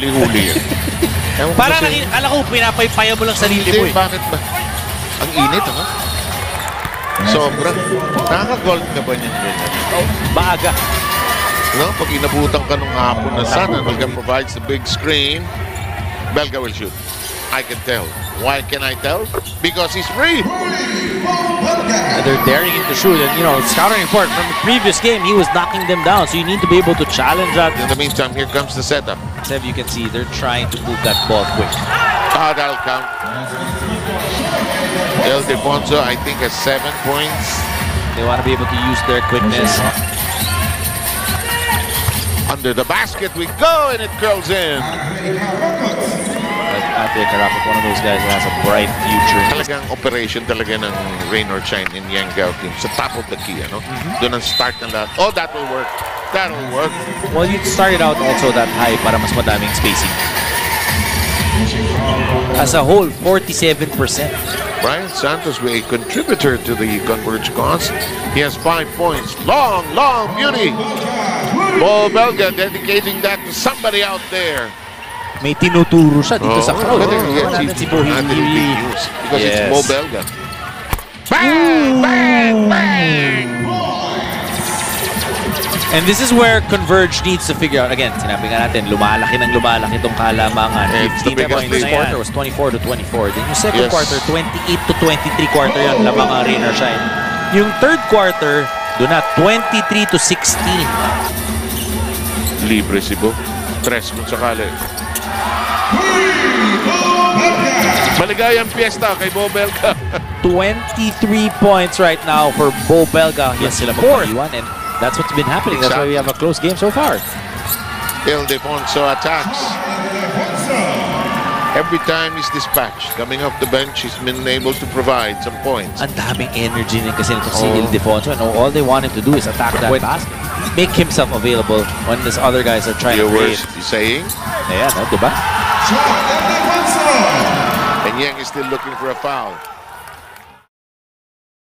huli-huli kasi- naki- alam ko, pinapaypaya mo lang sarili mo eh. bakit ba? Ang init, ha? Sobra. Nakaka-gold ka ba niyan? Oh, maaga. No? Pag inabutan ka nung hapon na sun, and Belga provides the big screen, Belga will shoot. I can tell. Why can I tell? Because he's free. They're daring him to shoot. And, you know, scouting report from the previous game, he was knocking them down. So you need to be able to challenge that. In the meantime, here comes the setup. As you can see, they're trying to move that ball quick. Ah, that'll count. El Defonso, I think, has seven points. They want to be able to use their quickness. Under the basket we go, and it curls in. Ante Karapik, one of those guys that has a bright future. Talagang operation talaga ng rain or shine in Yangao team. Sa top of the key, ano? Mm-hmm. Doon ang start ng lahat. Oh, that will work. That will work. Well, you started out also that high para mas madaming spacing. As a whole, 47%. Brian Santos will a contributor to the Converge cause. He has five points. Long, long beauty. Bo Belga dedicating that to somebody out there. May tinuturo siya dito sa crowd. He- natin si Bohini. Because it's Yes. Bo Belga. Bang! Bang! Bang! And this is where Converge needs to figure out. Again, sinabi nga natin, lumalaki ng lumalaki itong kalamangan. It's the 15 biggest points. First lead. quarter was 24 to 24. Then yung second Yes. quarter, 28 to 23 quarter yun, lamang ang rain or shine. Yung third quarter, doon na, 23 to 16. Libre si Bo. Tres kung sakali. Maligayang fiesta kay Bo Belga. 23 points right now for Bo Belga. Yes, sila Fourth. magpaliwan and that's what's been happening. That's why we have a close game so far. El Defonso attacks. Every time he's dispatched, coming off the bench, he's been able to provide some points. Ang daming energy din kasi nito si Oh. Ildefonso. And all they want him to do is attack that basket. Make himself available when these other guys are trying to Viewers create. saying, Ayan, no, diba? and Yang is still looking for a foul.